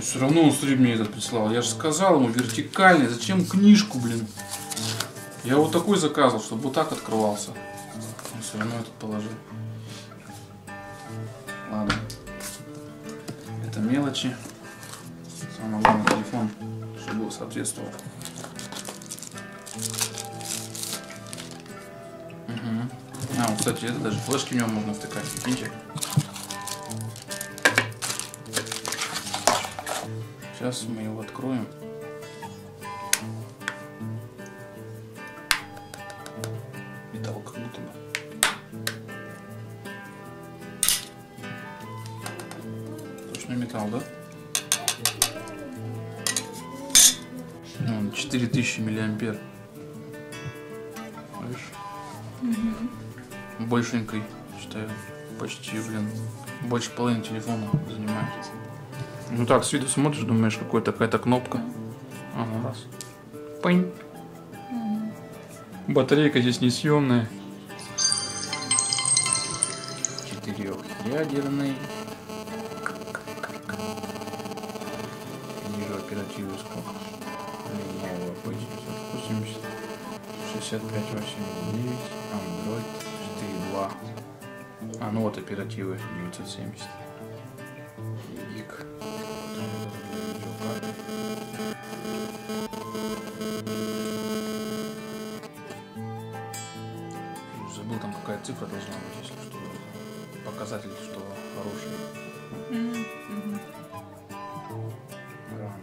Все равно он смотри, мне этот прислал. Я же сказал ему вертикальный. Зачем книжку, блин? Я вот такой заказывал, чтобы вот так открывался. Он все равно этот положил. Ладно. Это мелочи. Самое главное телефон, чтобы соответствовал. Мгм. А, вот, кстати, это даже флешки в него можно втыкать. Прикиньте. Сейчас мы его откроем. Металл как будто бы. Точно металл, да? Ну, он 4000 миллиампер. Видишь? Большенький, считаю. Почти, блин, больше половины телефона занимает. Ну так, с виду смотришь, думаешь, какая-то какая-то кнопка. Ага, раз. Пынь. Батарейка здесь несъемная. Четырехъядерный. Вижу оперативную сколько. Lenovo P980. 6589. Android 4.2. А, ну вот оперативы 970. Забыл, там какая цифра должна быть, если что. Показатель, что хороший. Грамм.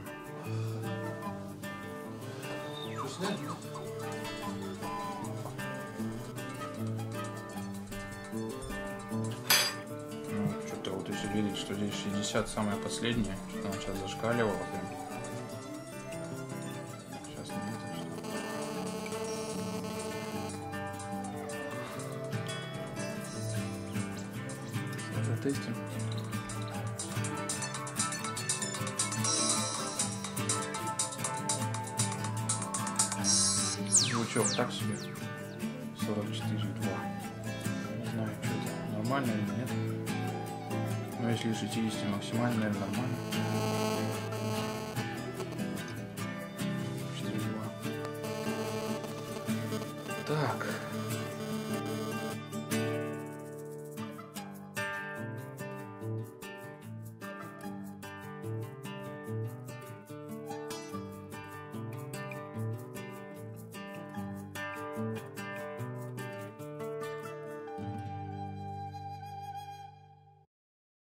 Ну, что-то вот если видеть, что здесь 60 самое последнее, что она сейчас зашкаливала прям. тесте. Звучок ну так себе. 44,2. Не знаю, что это нормально или нет. Но если 60 максимально, наверное, нормально. 4,2. Так.